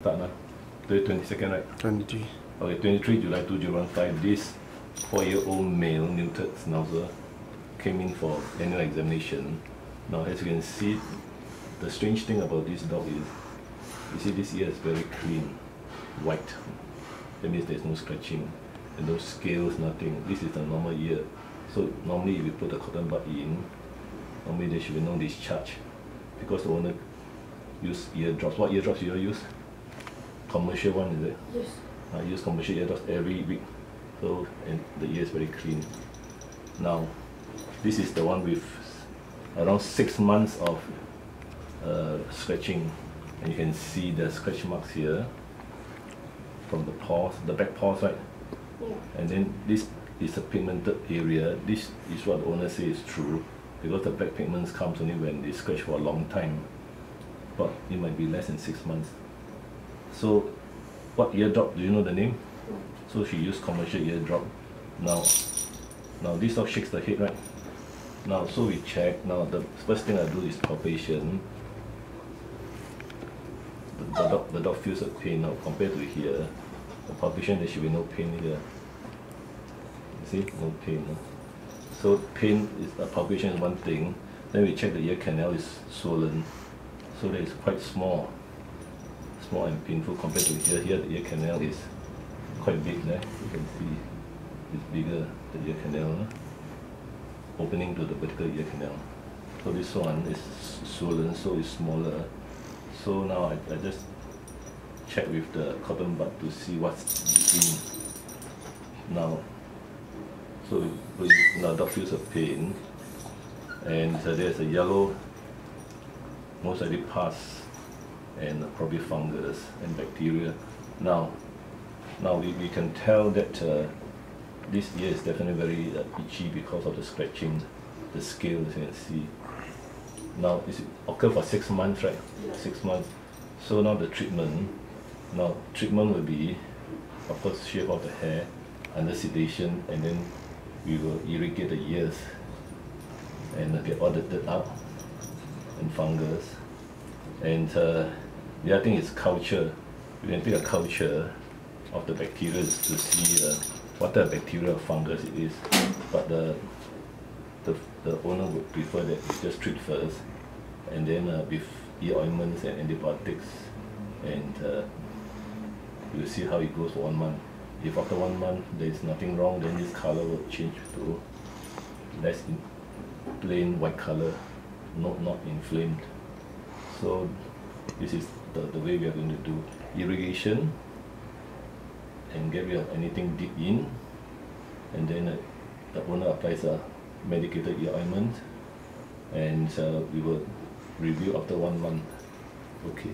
Start now. The 22nd, right? 23. Okay, 23 July 2015. This four-year-old male neutered schnauzer came in for annual examination. Now, as you can see, the strange thing about this dog is, you see this ear is very clean, white. That means there's no scratching, and no scales, nothing. This is a normal ear. So normally if you put a cotton bud in, normally there should be no discharge because the owner use ear drops. What ear drops you all use? Commercial one, is it? Yes. I use commercial ear drops every week. So, and the ear is very clean. Now, this is the one with around six months of uh, scratching. And you can see the scratch marks here from the paws, the back paws, right? Yeah. And then this is a pigmented area. This is what the owner says is true because the black pigments comes only when they scratch for a long time. But it might be less than six months. So what eardrop, do you know the name? So she used commercial eardrop. Now, now this dog shakes the head, right? Now, so we check. Now, the first thing I do is palpation. The, the, dog, the dog feels a pain now compared to here. The palpation, there should be no pain here. You see, no pain. So pain is a palpation is one thing. Then we check the ear canal is swollen. So that is quite small. Small and painful compared to here. Here the ear canal is quite big there. You can see it's bigger, the ear canal. Opening to the vertical ear canal. So this one is swollen, so it's smaller. So now I, I just check with the cotton bud to see what's in now. So now dog feels a pain, and uh, there's a yellow, most likely pus, and probably fungus and bacteria. Now, now we, we can tell that uh, this ear is definitely very uh, itchy because of the scratching, the scale as you can see. Now it's occur for six months, right? Yeah. Six months. So now the treatment, now treatment will be, of course, shave off the hair under sedation, and then we will irrigate the ears and get all the dirt out and fungus. And uh, the other thing is culture. We can take a culture of the bacteria to see uh, what type of bacteria or fungus it is. But the, the, the owner would prefer that we just treat first and then uh, with ear ointments and antibiotics and uh, we'll see how it goes for one month. If after one month there is nothing wrong, then this color will change to less in plain white color, not not inflamed. So this is the, the way we are going to do irrigation and get rid of anything deep in and then uh, the owner applies a medicated ointment and uh, we will review after one month. Okay.